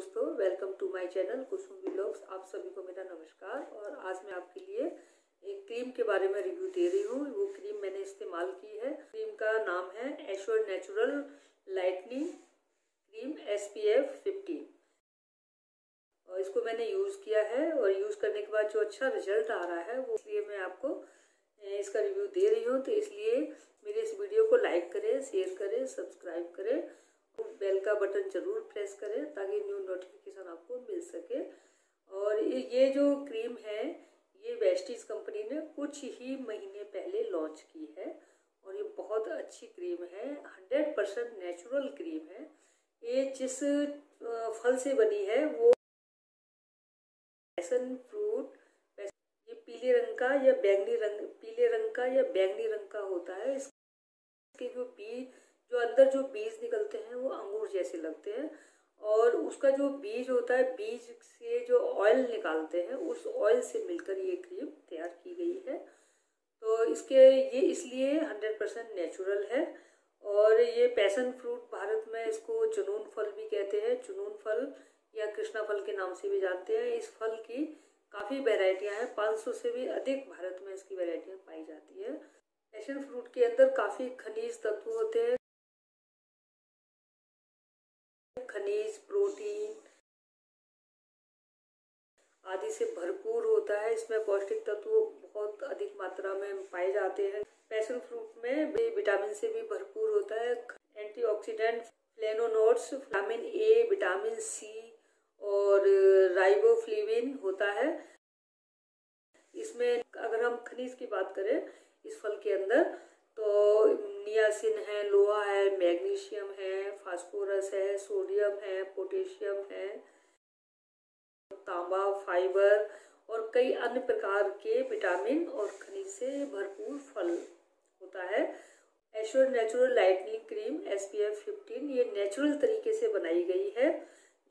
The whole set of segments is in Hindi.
दोस्तों welcome to my channel Kusum vlogs आप सभी को मेरा नमस्कार। और आज मैं आपके लिए एक क्रीम के बारे में रिव्यू दे रही हूँ। वो क्रीम मैंने इस्तेमाल की है। क्रीम का नाम है assure natural lightening cream S P F fifteen और इसको मैंने यूज़ किया है और यूज़ करने के बाद जो अच्छा रिज़ल्ट आ रहा है, वो इसलिए मैं आपको इसका रिव्यू दे रही हूँ। तो इसलिए मेरे इस वीडियो को लाइक करें शेयर करें सब्सक्राइब करें। बेल का बटन ज़रूर प्रेस करें ताकि न्यू नोटिफिकेशन आपको मिल सके। और ये जो क्रीम है, ये वेस्टीज कंपनी ने कुछ ही महीने पहले लॉन्च की है और ये बहुत अच्छी क्रीम है, हंड्रेड परसेंट नेचुरल क्रीम है। ये जिस फल से बनी है, वो पैसन फ्रूट, ये पीले रंग का या बैंगनी रंग, पीले रंग का या बैंगनी रंग का होता है अंदर जो बीज निकलते हैं, वो अंगूर जैसे लगते हैं और उसका जो बीज होता है, बीज से जो ऑयल निकालते हैं, उस ऑयल से मिलकर ये क्रीम तैयार की गई है। तो इसके, ये इसलिए हंड्रेड परसेंट नेचुरल है और ये पैसन फ्रूट भारत में इसको जुनून फल भी कहते हैं। जुनून फल या कृष्णा फल के नाम से भी जानते हैं। इस फल की काफ़ी वेराइटियाँ हैं। 500 से भी अधिक भारत में इसकी वेराइटियाँ पाई जाती है। पैशन फ्रूट के अंदर काफ़ी खनिज तत्व होते हैं। खनिज, प्रोटीन आदि से भरपूर होता है। इसमें पौष्टिक तत्व बहुत अधिक मात्रा में पाए जाते हैं। पैशन फ्रूट में भी विटामिन से भी भरपूर होता है। Antioxidant flavonoids, vitamin A, vitamin C और राइबोफ्लेविन होता है। इसमें अगर हम खनिज की बात करें, इस फल के अंदर तो नियासिन है, लोहा है है फास्फोरस है सोडियम है पोटेशियम है, तांबा फाइबर और कई अन्य प्रकार के विटामिन और खनिज से भरपूर फल होता है। Assure natural lightening cream S P F fifteen ये नेचुरल तरीके से बनाई गई है,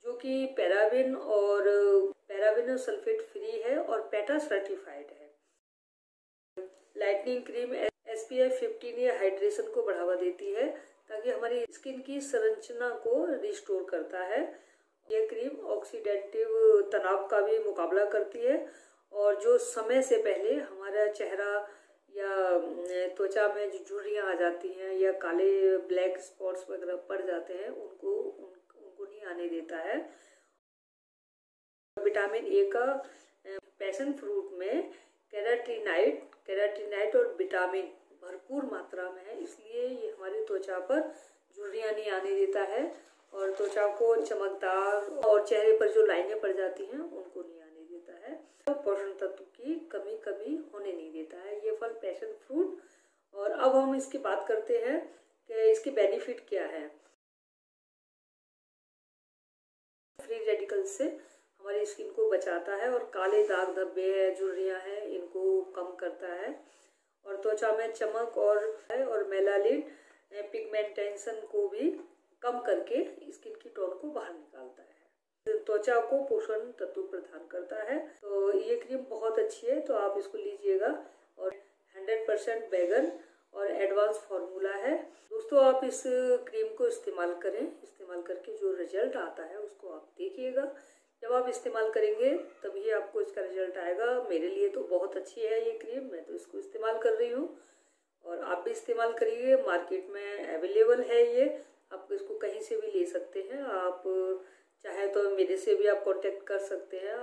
जो कि पैराबिन और पैराबिन सल्फेट फ्री है और पेटा सर्टिफाइड है। Lightening cream S P F fifteen ये हाइड्रेशन को बढ़ावा देती है ताकि हमारी स्किन की संरचना को रिस्टोर करता है। ये क्रीम ऑक्सीडेंटिव तनाव का भी मुकाबला करती है और जो समय से पहले हमारा चेहरा या त्वचा में जो झुर्रियाँ आ जाती हैं या काले ब्लैक स्पॉट्स वगैरह पड़ जाते हैं उनको उन, उनको नहीं आने देता है। विटामिन ए का पैसन फ्रूट में कैराटीनाइट कैराटीनाइट और विटामिन भरपूर मात्रा में है, इसलिए ये हमारी त्वचा पर झुर्रियाँ नहीं आने देता है और त्वचा को चमकदार और चेहरे पर जो लाइनें पड़ जाती हैं, उनको नहीं आने देता है। तो पोषण तत्व की कमी कभी होने नहीं देता है। ये फल पैशन फ्रूट और अब हम इसकी बात करते हैं कि इसके बेनिफिट क्या है। फ्री रेडिकल से हमारी स्किन को बचाता है और काले दाग धब्बे हैं, झुर्रियाँ हैं, इनको कम करता है। त्वचा में चमक और और मेलालिन पिगमेंटेशन को भी कम करके स्किन की टोन को बाहर निकालता है। त्वचा को पोषण तत्व प्रदान करता है। तो ये क्रीम बहुत अच्छी है तो आप इसको लीजिएगा। और 100 परसेंट बैगन और एडवांस फार्मूला है। दोस्तों, आप इस क्रीम को इस्तेमाल करें। इस्तेमाल करके जो रिज़ल्ट आता है, उसको आप देखिएगा। जब आप इस्तेमाल करेंगे तभी आपको इसका रिज़ल्ट आएगा। मेरे लिए तो बहुत अच्छी है ये क्रीम, मैं तो इसको इस्तेमाल कर रही हूँ। और आप भी इस्तेमाल करिए, मार्केट में अवेलेबल है ये। आप इसको कहीं से भी ले सकते हैं। आप चाहे तो मेरे से भी आप कॉन्टेक्ट कर सकते हैं।